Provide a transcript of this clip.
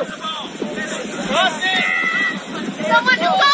Someone who